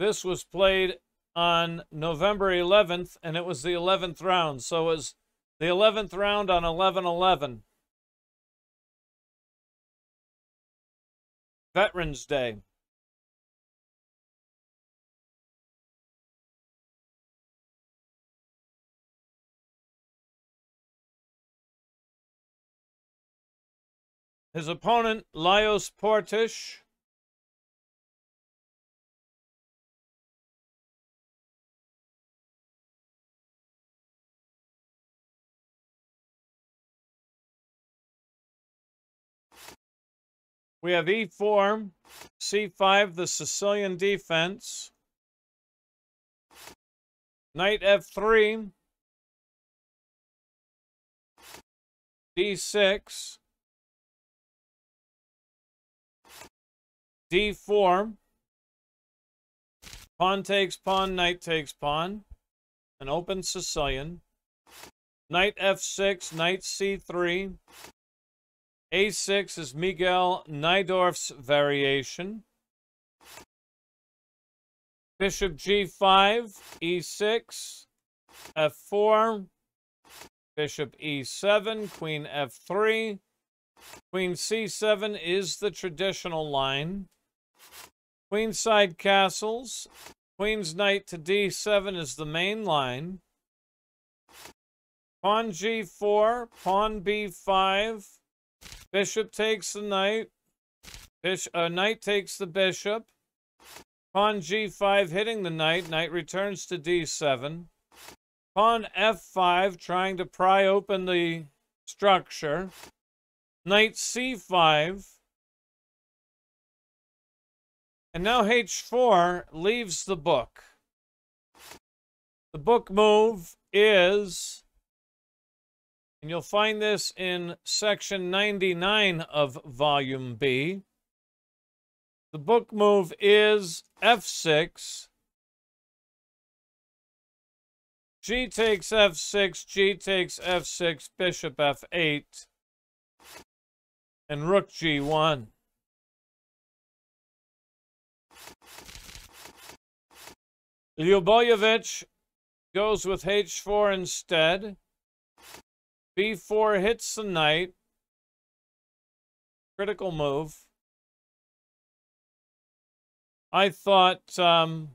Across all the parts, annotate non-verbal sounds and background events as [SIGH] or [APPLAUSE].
This was played on November 11th, and it was the 11th round. So it was the 11th round on 11 11. Veterans Day. His opponent, Lajos Portisch. We have E4, C5, the Sicilian defense. Knight F3. D6. D4. Pawn takes pawn, knight takes pawn. An open Sicilian. Knight F6, knight C3. A6 is Miguel Najdorf's variation. Bishop G5, E6, F4, Bishop E7, Queen F3. Queen C7 is the traditional line. Queenside castles. Queen's knight to D7 is the main line. Pawn G4, pawn B5, Bishop takes the knight. Bishop, uh, knight takes the bishop. Pawn g5 hitting the knight. Knight returns to d7. Pawn f5 trying to pry open the structure. Knight c5. And now h4 leaves the book. The book move is and you'll find this in section 99 of volume B. The book move is F6. G takes F6, G takes F6, Bishop F8, and Rook G1. Ljubojević goes with H4 instead. B4 hits the knight. Critical move. I thought um,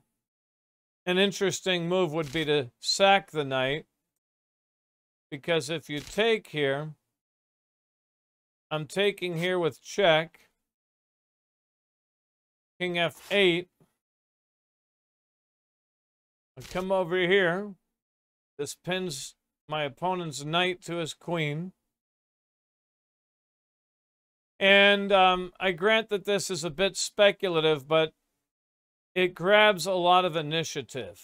an interesting move would be to sack the knight. Because if you take here, I'm taking here with check. King F8. I come over here. This pins my opponent's knight to his queen. And um, I grant that this is a bit speculative, but it grabs a lot of initiative.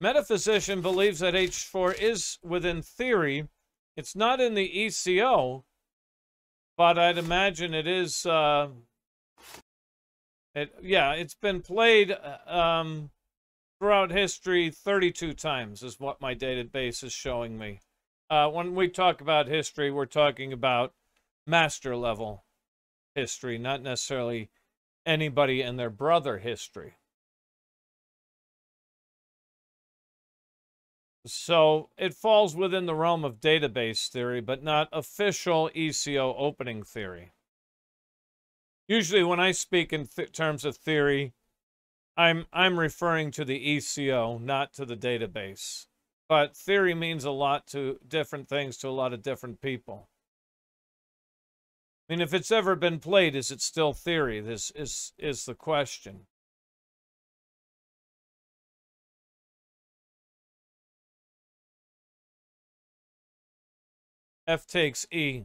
Metaphysician believes that H4 is within theory. It's not in the ECO, but I'd imagine it is. Uh, it yeah, it's been played. Uh, um, throughout history 32 times is what my database is showing me. Uh, when we talk about history, we're talking about master level history, not necessarily anybody and their brother history. So it falls within the realm of database theory, but not official ECO opening theory. Usually, when I speak in th terms of theory, I'm I'm referring to the ECO, not to the database. But theory means a lot to different things to a lot of different people. I mean, if it's ever been played, is it still theory? This is is the question. F takes E.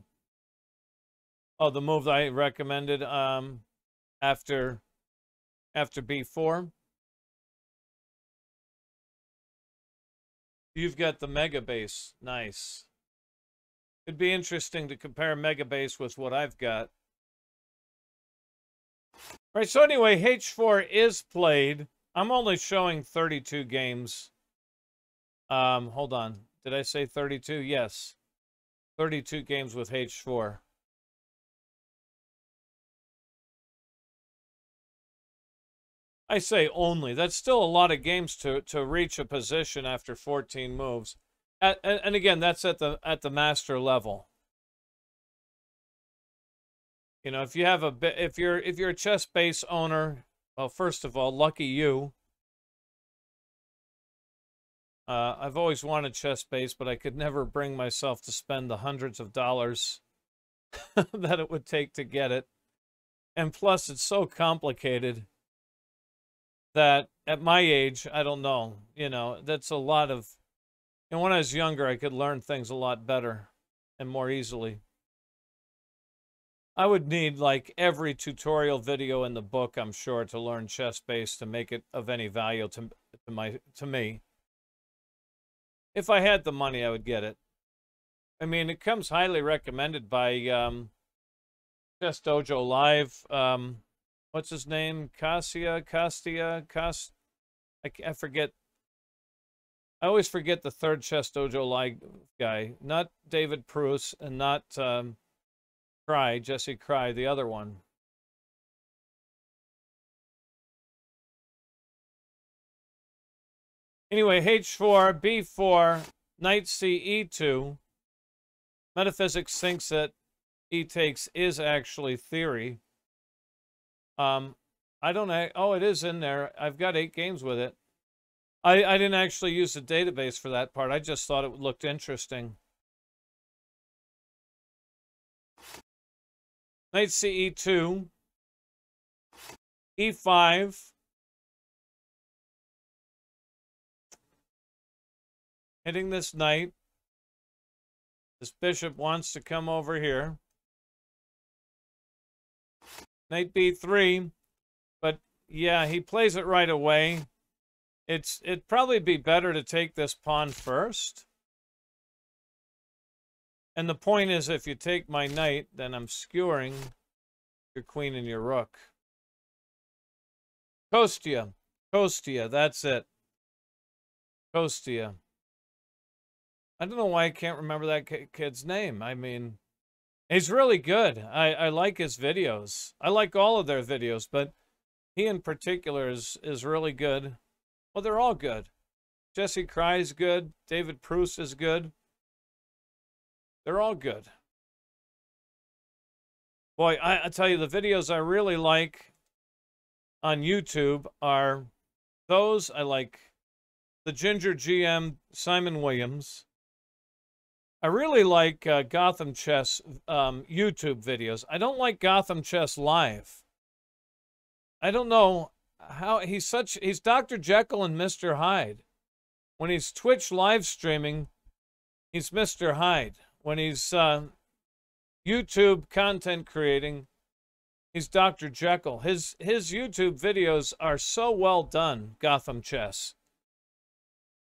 Oh, the move I recommended um, after after B4. You've got the mega base. Nice. It'd be interesting to compare mega base with what I've got. All right, so anyway, H4 is played. I'm only showing 32 games. Um, hold on. Did I say 32? Yes. 32 games with H4. I say only. That's still a lot of games to to reach a position after 14 moves. At, and, again, that's at the at the master level. You know, if you have a if you're if you're a ChessBase owner, well, first of all, lucky you. Uh, I've always wanted ChessBase, but I could never bring myself to spend the hundreds of dollars [LAUGHS] that it would take to get it. And plus, it's so complicated that at my age, I don't know, you know, that's a lot of, and when I was younger, I could learn things a lot better and more easily. I would need like every tutorial video in the book, I'm sure, to learn ChessBase to make it of any value to, to my to me. If I had the money, I would get it. I mean, it comes highly recommended by um, Chess Dojo Live. Um, what's his name? Cassia, Castia, Cast. I, I forget. I always forget the third Chess Dojo Live guy. Not David Pruess and not um, Kraai, Jesse Kraai, the other one. Anyway, H4, B4, Knight C, E2. Metaphysics thinks that E takes is actually theory. Um, I don't know. Oh, it is in there. I've got eight games with it. I, I didn't actually use the database for that part. I just thought it looked interesting. Knight CE2. E5. Hitting this knight. This bishop wants to come over here. Knight b3. But yeah, he plays it right away. It's it'd probably be better to take this pawn first. And the point is, if you take my knight, then I'm skewering your queen and your rook. Kostya. Kostya, that's it. Kostya. I don't know why I can't remember that kid's name. I mean, he's really good. I, I like his videos. I like all of their videos, but he in particular is, is really good. Well, they're all good. Jesse Kraai's good. David Pruess is good. They're all good. Boy, I, I tell you, the videos I really like on YouTube are those. I like the Ginger GM Simon Williams. I really like uh, Gotham Chess um, YouTube videos. I don't like Gotham Chess Live. I don't know how he's such he's Dr. Jekyll and Mr. Hyde. When he's Twitch live streaming, he's Mr. Hyde. When he's uh, YouTube content creating, he's Dr. Jekyll. His his YouTube videos are so well done, Gotham Chess.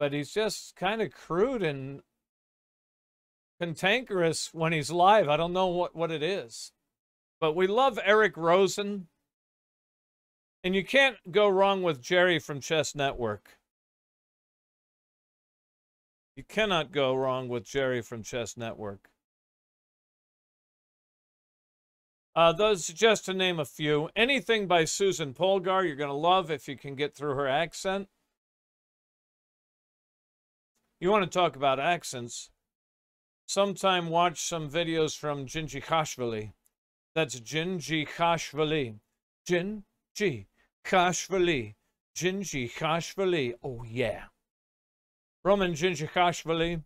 But he's just kind of crude and cantankerous when he's live. I don't know what, what it is. But we love Eric Rosen. And you can't go wrong with Jerry from Chess Network. You cannot go wrong with Jerry from Chess Network. Uh, those just to name a few. Anything by Susan Polgar you're going to love if you can get through her accent. You want to talk about accents sometime watch some videos from Jinji Khashvili. That's Jinji Khashvili. Jinji Khashvili. Jinji Khashvili. Oh, yeah. Roman Jinji Khashvili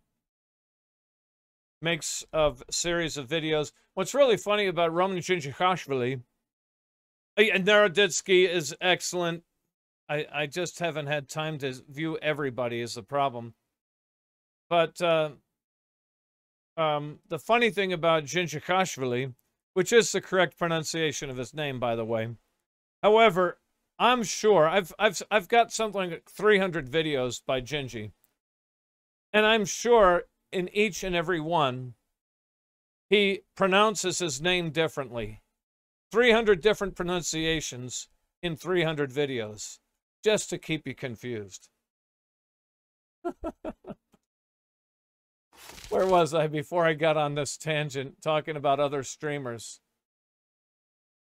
makes a series of videos. What's really funny about Roman Jinjikhashvili, and Naroditsky is excellent. I, I just haven't had time to view everybody is the problem. But uh, um, the funny thing about Jinchikashvili, which is the correct pronunciation of his name, by the way. However, I'm sure I've I've I've got something like 300 videos by Jinji, and I'm sure in each and every one, he pronounces his name differently. 300 different pronunciations in 300 videos, just to keep you confused. [LAUGHS] Where was I before I got on this tangent talking about other streamers?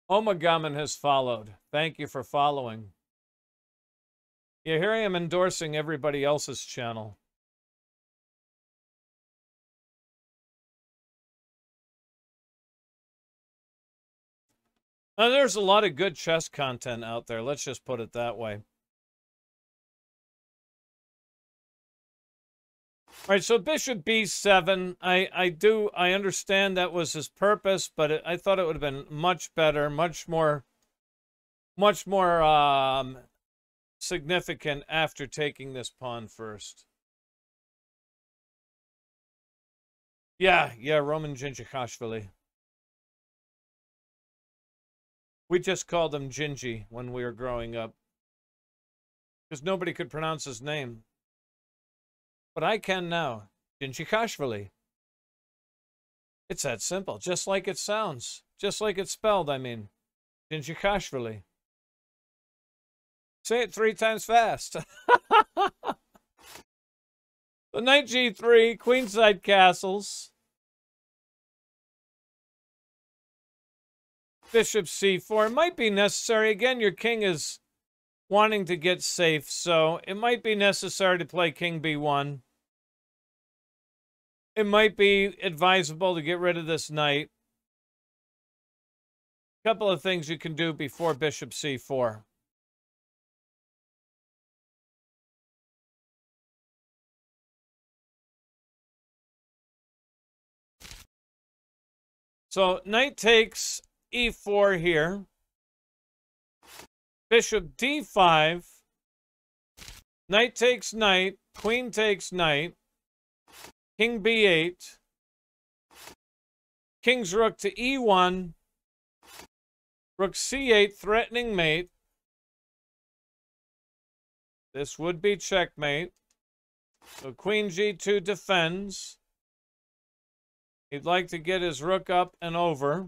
Omagaman has followed. Thank you for following. Yeah, here I am endorsing everybody else's channel. Now, there's a lot of good chess content out there. Let's just put it that way. All right, so bishop b7, I, I do, I understand that was his purpose, but it, I thought it would have been much better, much more, much more um, significant after taking this pawn first. Yeah, yeah, Roman Dzindzichashvili. We just called him Gingy when we were growing up. Because nobody could pronounce his name. But I can now. Dzindzichashvili. It's that simple, just like it sounds. Just like it's spelled, I mean. Dzindzichashvili. Say it three times fast. [LAUGHS] the knight g3, queenside castles. Bishop c4. Might be necessary. Again, your king is wanting to get safe, so it might be necessary to play king b1. It might be advisable to get rid of this knight. A couple of things you can do before bishop c4. So knight takes e4 here. Bishop d5. Knight takes knight. Queen takes knight. King b8. King's rook to e1. Rook c8, threatening mate. This would be checkmate. So queen g2 defends. He'd like to get his rook up and over,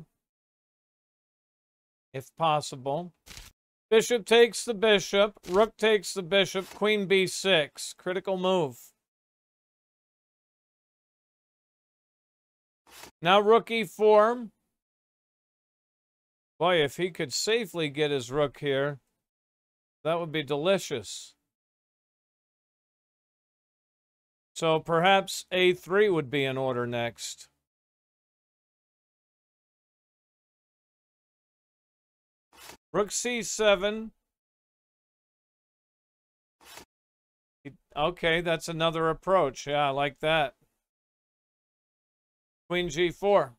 if possible. Bishop takes the bishop. Rook takes the bishop. Queen b6. Critical move. Now rook e4. Boy, if he could safely get his rook here, that would be delicious. So perhaps a3 would be in order next. Rook c7. Okay, that's another approach. Yeah, I like that. Queen g4.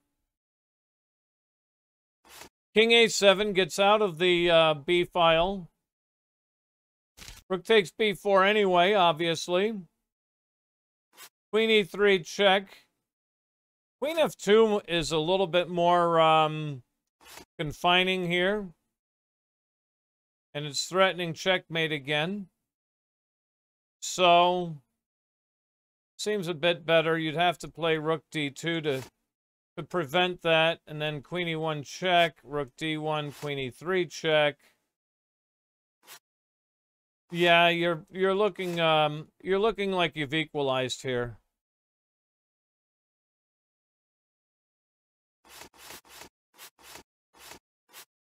King a7 gets out of the uh, b file. Rook takes b4 anyway, obviously. Queen e3 check. Queen f2 is a little bit more um, confining here. And it's threatening checkmate again. So, seems a bit better. You'd have to play rook d2 to, to prevent that. And then queen e1 check, rook d1, queen e3 check. Yeah, you're you're looking um you're looking like you've equalized here.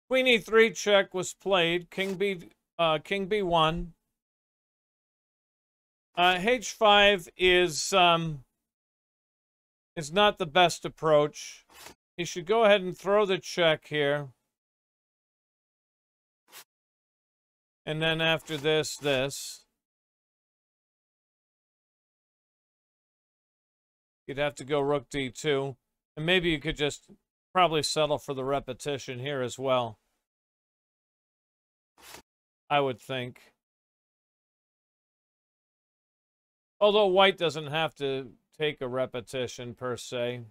Queen e3 check was played. King b uh, King b1. Uh, h5 is um, is not the best approach. He should go ahead and throw the check here. And then after this, this. You'd have to go rook d2. And maybe you could just probably settle for the repetition here as well. I would think. Although white doesn't have to take a repetition per se.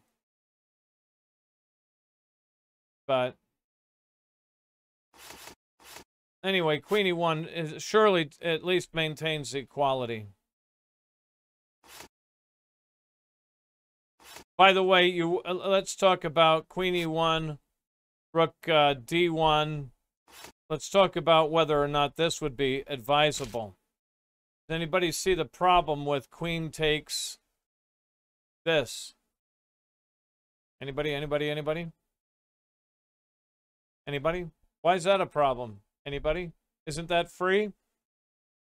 But anyway, Queen e1 is surely at least maintains equality. By the way, you uh, let's talk about Queen e1, Rook uh, d1. Let's talk about whether or not this would be advisable. Does anybody see the problem with Queen takes this? Anybody? Anybody? Anybody? Anybody? Why is that a problem? Anybody? Isn't that free?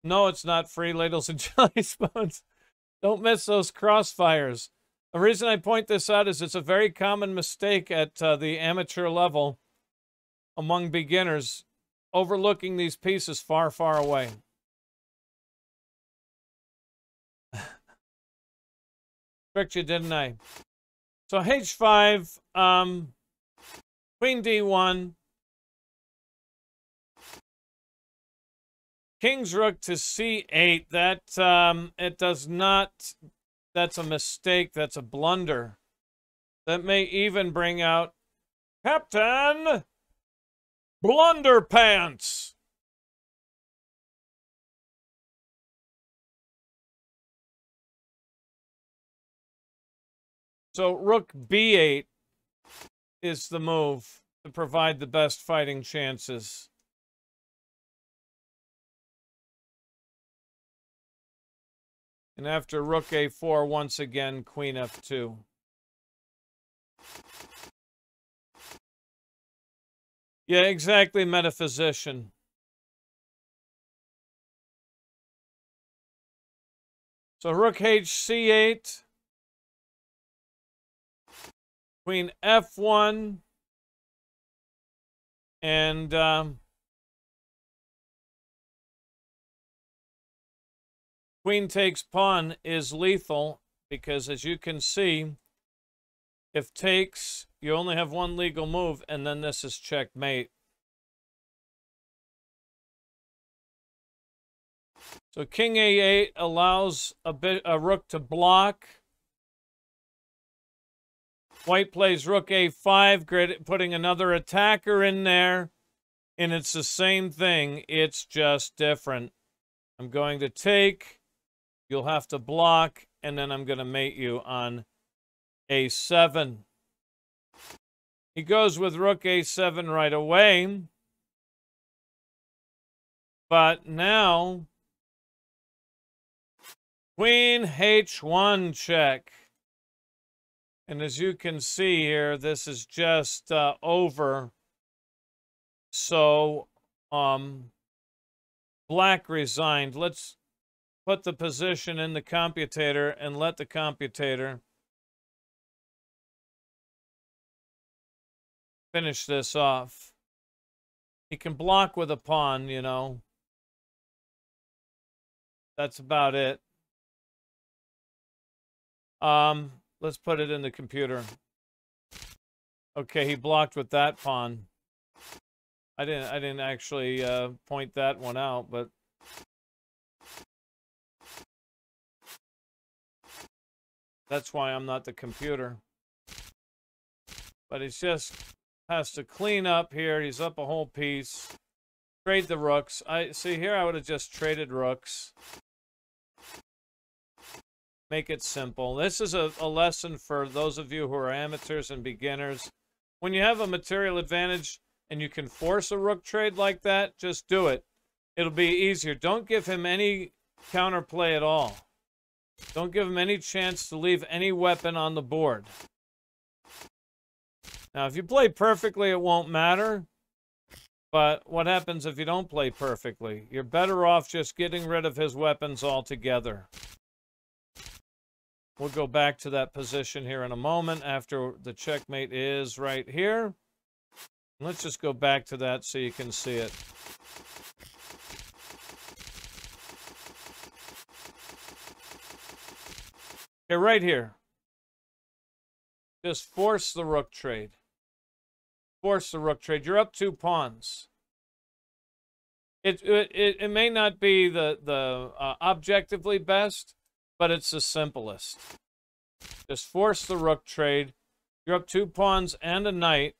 No, it's not free ladles and jelly [LAUGHS] spoons. Don't miss those crossfires. The reason I point this out is it's a very common mistake at uh, the amateur level among beginners, overlooking these pieces far, far away. [SIGHS] Tricked you, didn't I? So H5, um, Queen D1, King's Rook to C8. That, um, it does not, that's a mistake. That's a blunder. That may even bring out Captain Blunderpants. So rook b8 is the move to provide the best fighting chances. And after rook a4, once again, queen f2. Yeah, exactly, metaphysician. So rook hc8. Queen f1. And um, queen takes pawn is lethal because as you can see, if takes, you only have one legal move, and then this is checkmate. So king a8 allows a bit a rook to block. White plays rook a5, putting another attacker in there. And it's the same thing. It's just different. I'm going to take. You'll have to block. And then I'm going to mate you on a7. He goes with rook a7 right away. But now, queen h1 check. And as you can see here, this is just uh, over. So, um, black resigned. Let's put the position in the computator and let the computator finish this off. He can block with a pawn, you know. That's about it. Um, let's put it in the computer. Okay, he blocked with that pawn. I didn't I didn't actually uh, point that one out, but that's why I'm not the computer. But it's just has to clean up here. He's up a whole piece. Trade the rooks. I see here I would have just traded rooks. Make it simple. This is a, a lesson for those of you who are amateurs and beginners. When you have a material advantage and you can force a rook trade like that, just do it. It'll be easier. Don't give him any counterplay at all. Don't give him any chance to leave any weapon on the board. Now, if you play perfectly, it won't matter. But what happens if you don't play perfectly? You're better off just getting rid of his weapons altogether. We'll go back to that position here in a moment after the checkmate is right here. Let's just go back to that so you can see it. Okay, right here. Just force the rook trade force the rook trade. You're up two pawns. It it it may not be the the uh, objectively best, but it's the simplest. Just force the rook trade. You're up two pawns and a knight.